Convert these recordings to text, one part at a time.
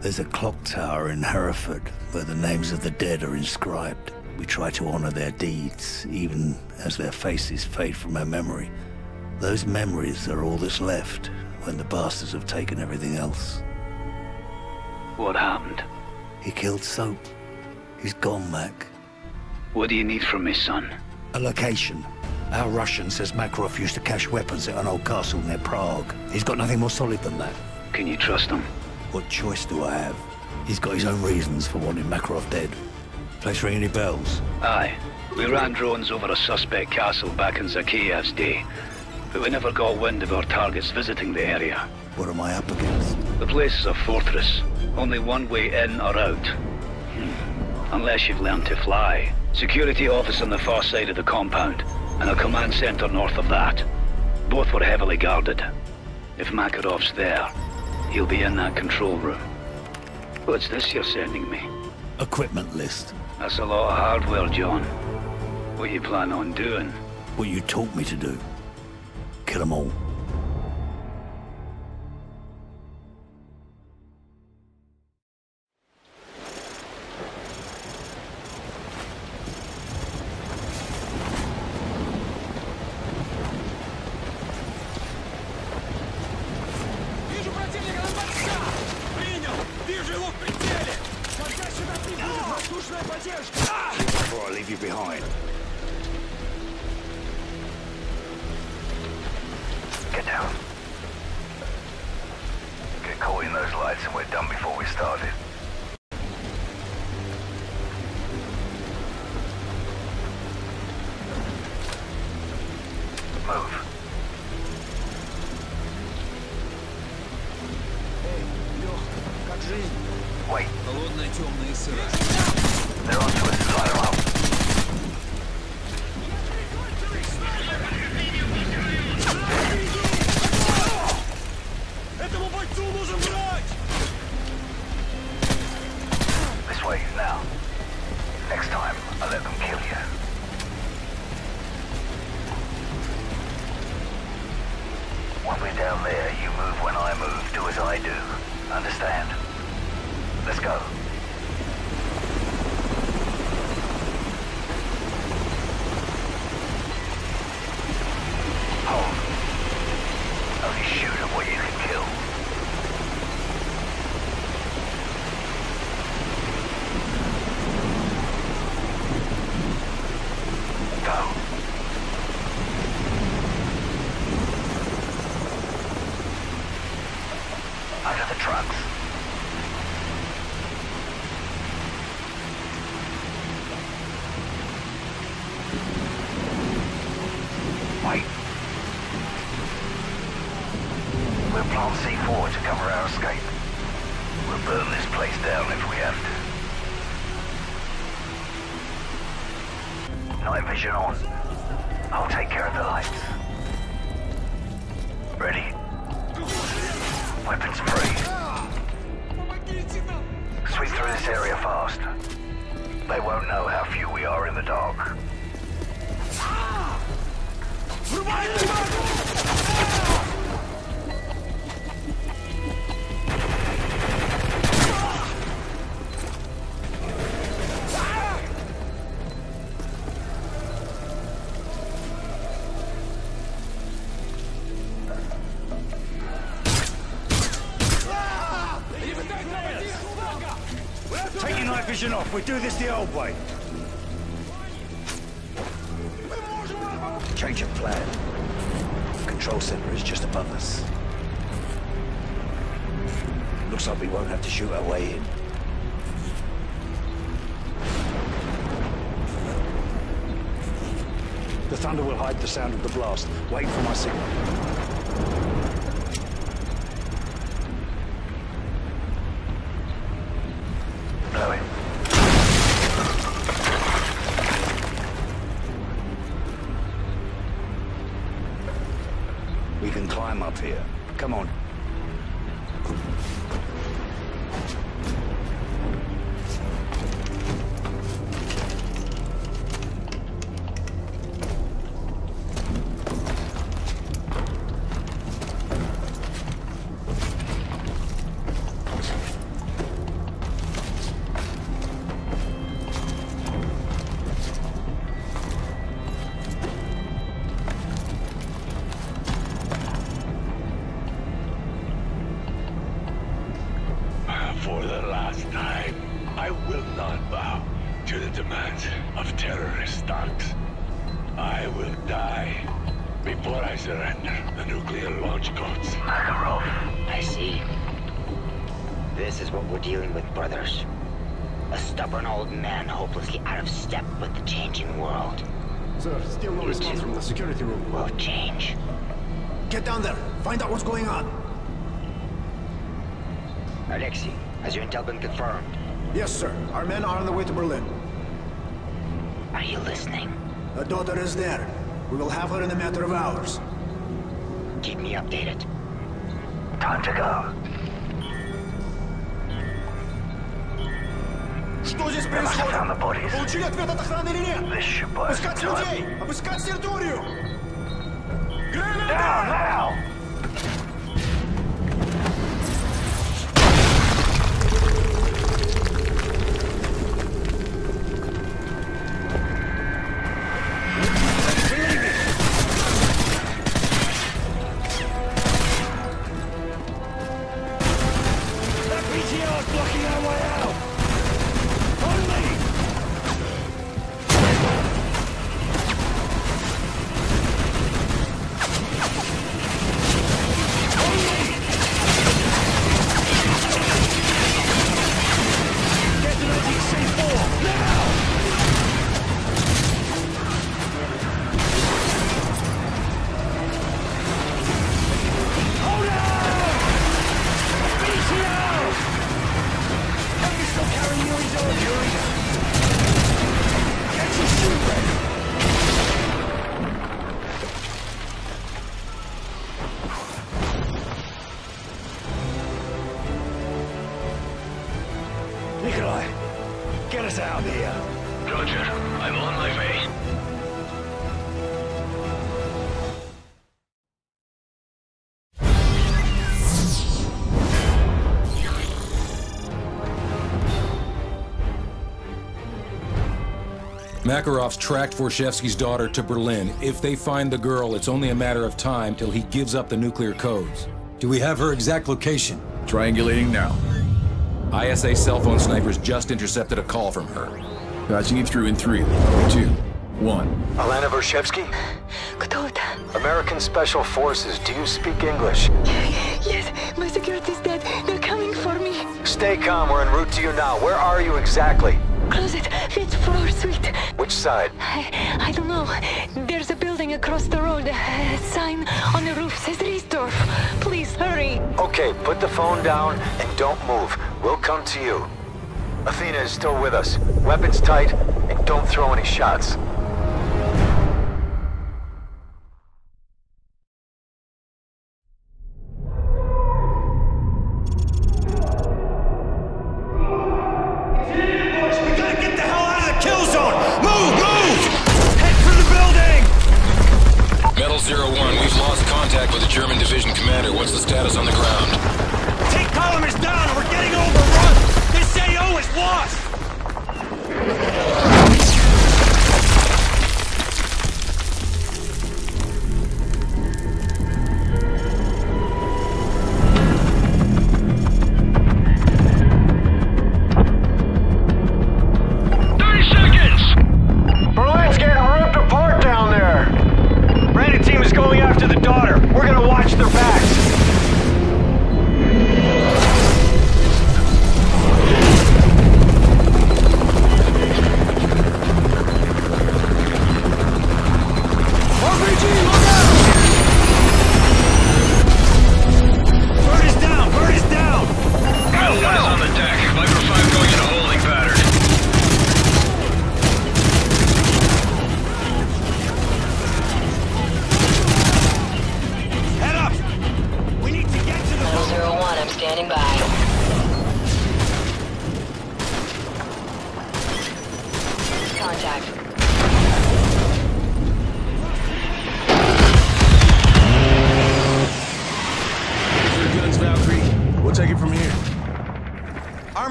There's a clock tower in Hereford where the names of the dead are inscribed. We try to honor their deeds, even as their faces fade from our memory. Those memories are all that's left when the bastards have taken everything else. What happened? He killed Soap. He's gone, Mac. What do you need from me, son? A location. Our Russian says Makarov used to cache weapons at an old castle near Prague. He's got nothing more solid than that. Can you trust him? What choice do I have? He's got his own reasons for wanting Makarov dead. Place ring any bells? Aye. We ran drones over a suspect castle back in Zakhaev's day, but we never got wind of our targets visiting the area. What am I up against? The place is a fortress. Only one way in or out. Hmm. Unless you've learned to fly. Security office on the far side of the compound, and a command center north of that. Both were heavily guarded. If Makarov's there, he'll be in that control room. What's this you're sending me? Equipment list. That's a lot of hardware, John. What you plan on doing? What you taught me to do. Kill them all. And we're done before we started. Wait. We'll plant C4 to cover our escape. We'll burn this place down if we have to. Night vision on. I'll take care of the lights. Ready? Weapons free. Sweep through this area fast. They won't know how few we are in the dark. Take your night vision off. We do this the old way. Change of plan. Control center is just above us. Looks like we won't have to shoot our way in. The thunder will hide the sound of the blast. Wait for my signal. Climb up here. Come on. Nuclear. Makarov. I see. This is what we're dealing with, brothers. A stubborn old man hopelessly out of step with the changing world. Sir, still no response from the security room. Will change. Get down there. Find out what's going on. Alexei, has your intel been confirmed? Yes, sir. Our men are on the way to Berlin. Are you listening? The daughter is there. We will have her in a matter of hours. keep me updated. Time to go. Что здесь происходит? Получили ответ от охраны или нет? Обыскать людей! Обыскать территорию! Граната! Roger. I'm on my way. Makarov's tracked Vorshevsky's daughter to Berlin. If they find the girl, it's only a matter of time till he gives up the nuclear codes. Do we have her exact location? Triangulating now. ISA cell phone sniffers just intercepted a call from her. Patching you through in three, two, one. Alena Vorshevsky? American Special Forces, do you speak English? Yes, my security's dead. They're coming for me. Stay calm, we're en route to you now. Where are you exactly? Closet, fifth floor suite. Which side? I, I don't know. There's a building across the road. A sign on the roof says Riesdorf. Please hurry. Okay, put the phone down and don't move. We'll come to you. Athena is still with us. Weapons tight, and don't throw any shots.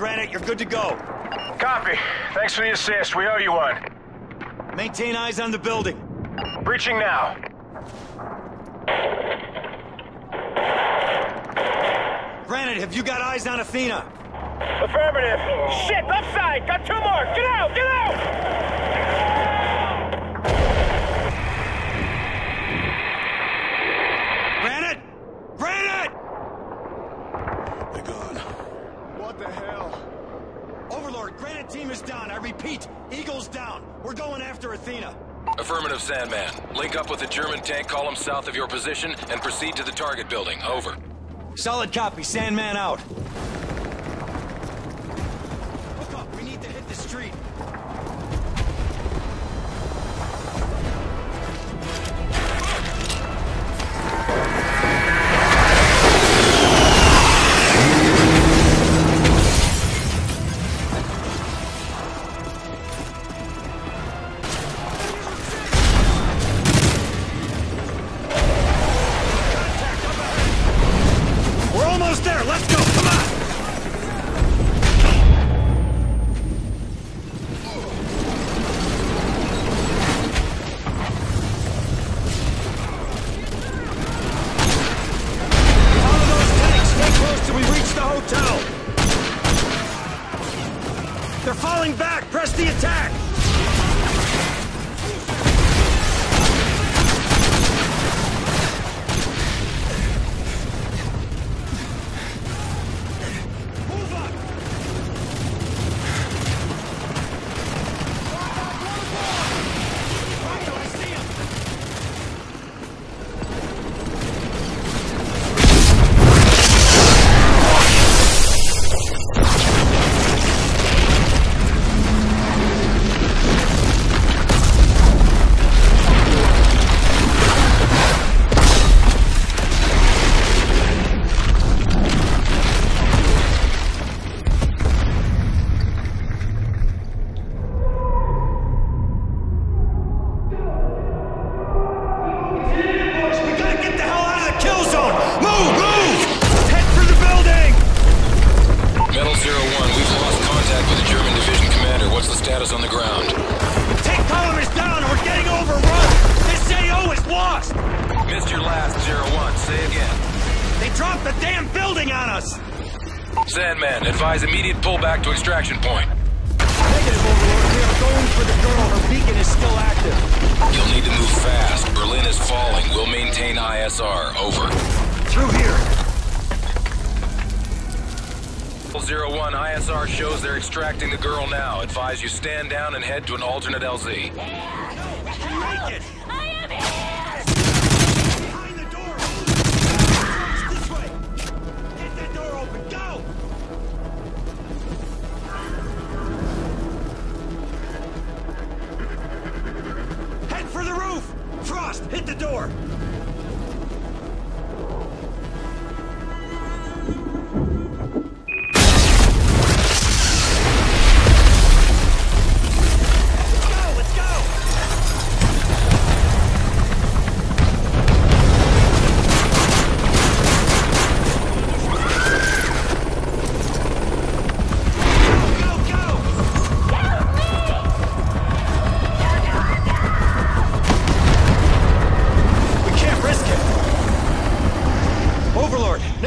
Granite. You're good to go. Copy. Thanks for the assist. We owe you one. Maintain eyes on the building. Breaching now. Granite, have you got eyes on Athena? Affirmative. Shit, left side. Got two more. Get out, get out! Granite! Granite! They're gone. What the hell? Overlord, Granite team is down. I repeat, Eagle's down. We're going after Athena. Affirmative, Sandman. Link up with the German tank column south of your position and proceed to the target building. Over. Solid copy. Sandman out. They're falling back. Press the attack. Sandman, advise immediate pullback to extraction point. Negative, Overlord. We are going for the girl. Her beacon is still active. You'll need to move fast. Berlin is falling. We'll maintain ISR. Over. Through here. Zero One, ISR shows they're extracting the girl now. Advise you stand down and head to an alternate LZ. Make it!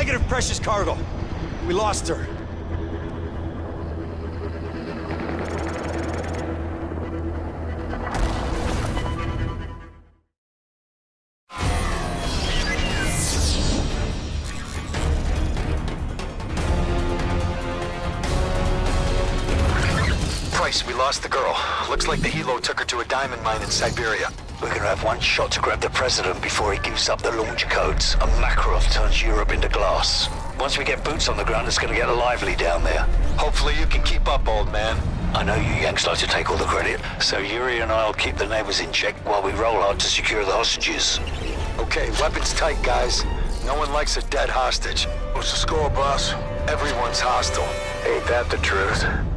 Negative precious cargo. We lost her. Price, we lost the girl. Looks like the helo took her to a diamond mine in Siberia. We're gonna have one shot to grab the president before he gives up the launch codes, and Makarov turns Europe into glass. Once we get boots on the ground, it's gonna get lively down there. Hopefully you can keep up, old man. I know you Yanks like to take all the credit, so Yuri and I'll keep the neighbors in check while we roll hard to secure the hostages. Okay, weapons tight, guys. No one likes a dead hostage. What's the score, boss? Everyone's hostile. Ain't that the truth?